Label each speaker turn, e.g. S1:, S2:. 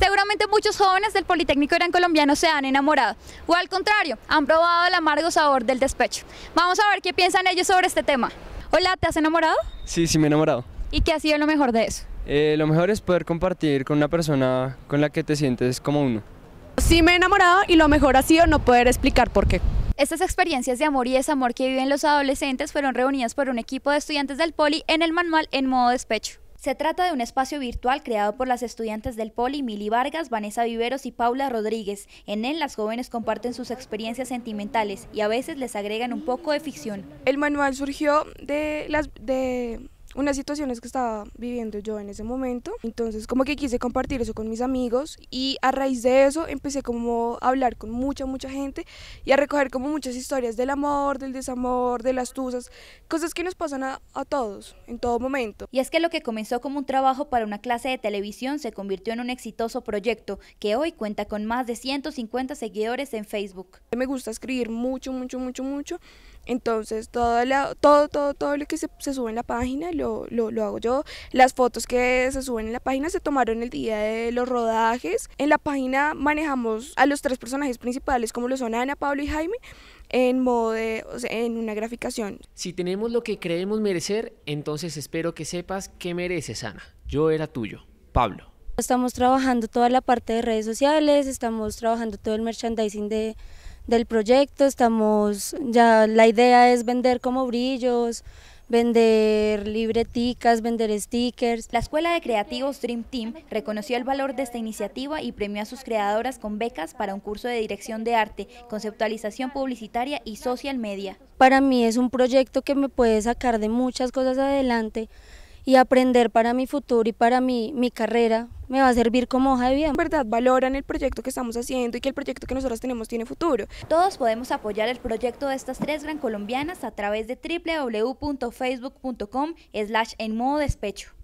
S1: Seguramente muchos jóvenes del Politécnico Gran Colombiano se han enamorado, o al contrario, han probado el amargo sabor del despecho. Vamos a ver qué piensan ellos sobre este tema. Hola, ¿te has enamorado?
S2: Sí, sí me he enamorado.
S1: ¿Y qué ha sido lo mejor de eso?
S2: Eh, lo mejor es poder compartir con una persona con la que te sientes como uno.
S3: Sí me he enamorado y lo mejor ha sido no poder explicar por qué.
S1: Estas experiencias de amor y desamor que viven los adolescentes fueron reunidas por un equipo de estudiantes del Poli en el manual en modo despecho. Se trata de un espacio virtual creado por las estudiantes del Poli, Mili Vargas, Vanessa Viveros y Paula Rodríguez. En él las jóvenes comparten sus experiencias sentimentales y a veces les agregan un poco de ficción.
S4: El manual surgió de las de unas situaciones que estaba viviendo yo en ese momento. Entonces como que quise compartir eso con mis amigos y a raíz de eso empecé como a hablar con mucha, mucha gente y a recoger como muchas historias del amor, del desamor, de las tusas, cosas que nos pasan a, a todos en todo momento.
S1: Y es que lo que comenzó como un trabajo para una clase de televisión se convirtió en un exitoso proyecto que hoy cuenta con más de 150 seguidores en Facebook.
S4: Me gusta escribir mucho, mucho, mucho, mucho. Entonces todo, la, todo, todo, todo lo que se, se sube en la página lo, lo, lo, hago yo. Las fotos que se suben en la página se tomaron el día de los rodajes. En la página manejamos a los tres personajes principales como lo son Ana, Pablo y Jaime en modo de, o sea, en una graficación.
S5: Si tenemos lo que creemos merecer, entonces espero que sepas que mereces, Ana. Yo era tuyo, Pablo.
S6: Estamos trabajando toda la parte de redes sociales, estamos trabajando todo el merchandising de, del proyecto, estamos, ya la idea es vender como brillos, vender libreticas, vender stickers.
S1: La Escuela de Creativos Dream Team reconoció el valor de esta iniciativa y premió a sus creadoras con becas para un curso de dirección de arte, conceptualización publicitaria y social media.
S6: Para mí es un proyecto que me puede sacar de muchas cosas adelante y aprender para mi futuro y para mi, mi carrera me va a servir como hoja de vida.
S4: En verdad valoran el proyecto que estamos haciendo y que el proyecto que nosotros tenemos tiene futuro.
S1: Todos podemos apoyar el proyecto de estas tres gran colombianas a través de www.facebook.com slash en modo despecho.